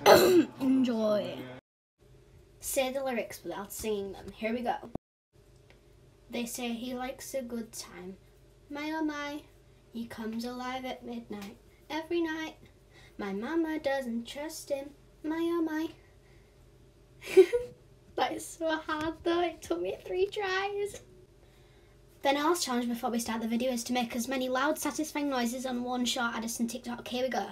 Enjoy. Say the lyrics without singing them. Here we go. They say he likes a good time. My oh my, he comes alive at midnight every night. My mama doesn't trust him. My oh my. that is so hard though. It took me three tries. The last challenge before we start the video is to make as many loud, satisfying noises on one short Addison TikTok. Here we go.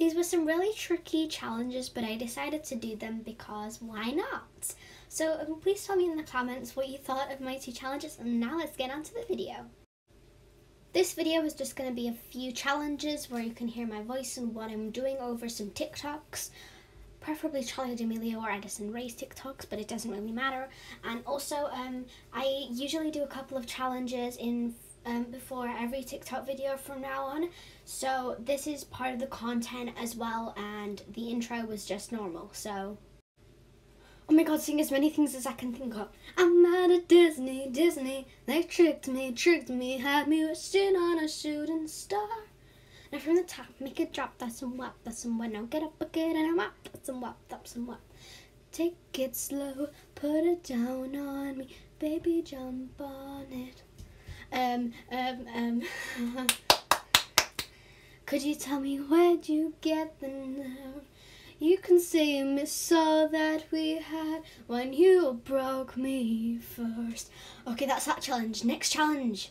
These were some really tricky challenges, but I decided to do them because why not? So um, please tell me in the comments what you thought of my two challenges, and now let's get on to the video. This video is just going to be a few challenges where you can hear my voice and what I'm doing over some TikToks. Preferably Charli D'Amelio or Addison Rae's TikToks, but it doesn't really matter. And also, um, I usually do a couple of challenges in um, before every TikTok video from now on. So this is part of the content as well, and the intro was just normal. So Oh my god, sing as many things as I can think of. I'm mad at Disney, Disney. They tricked me, tricked me, had me wishing on a shooting star. Now from the top, make it drop, that's some wap, that's some wet. Now get up, bucket, and I'm wap, that's some wap, that's some wap. Take it slow, put it down on me, baby, jump on it. Um, um, um. Could you tell me where'd you get the nerve? You can say you miss all that we had when you broke me first. Okay, that's that challenge. Next challenge.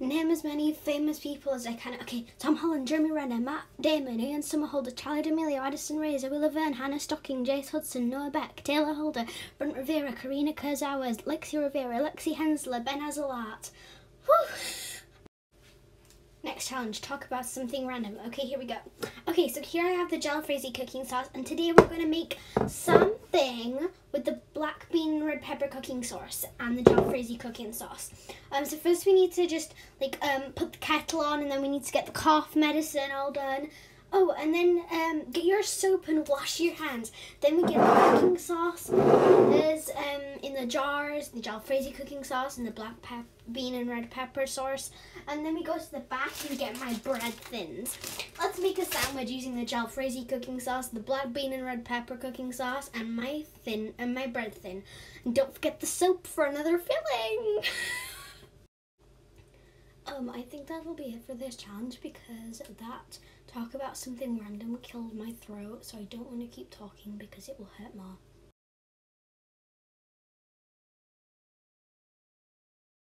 Name as many famous people as I can. Okay, Tom Holland, Jeremy Renner, Matt Damon, Ian Somerhalder, Charli D'Amelio, Addison Rae, Zoe Laverne, Hannah Stocking, Chase Hudson, Noah Beck, Taylor Holder, Brent Rivera, Karina Kurzawa, Lexi Rivera, Lexi Hensler, Ben Azelart. Whew. Next challenge, talk about something random. Okay, here we go. Okay, so here I have the jalfrezi cooking sauce, and today we're going to make something with the black bean red pepper cooking sauce and the jalfrezi cooking sauce. Um, so first we need to just like um put the kettle on, and then we need to get the cough medicine all done. Oh, and then um, get your soap and wash your hands. Then we get the cooking sauce. There's the jars the jalfrezi cooking sauce and the black bean and red pepper sauce. And then we go to the back and get my bread thins. Let's make a sandwich using the jalfrezi cooking sauce, the black bean and red pepper cooking sauce, and my thin and my bread thin. And don't forget the soap for another filling. um, I think that will be it for this challenge because that talk about something random killed my throat, so I don't want to keep talking because it will hurt more.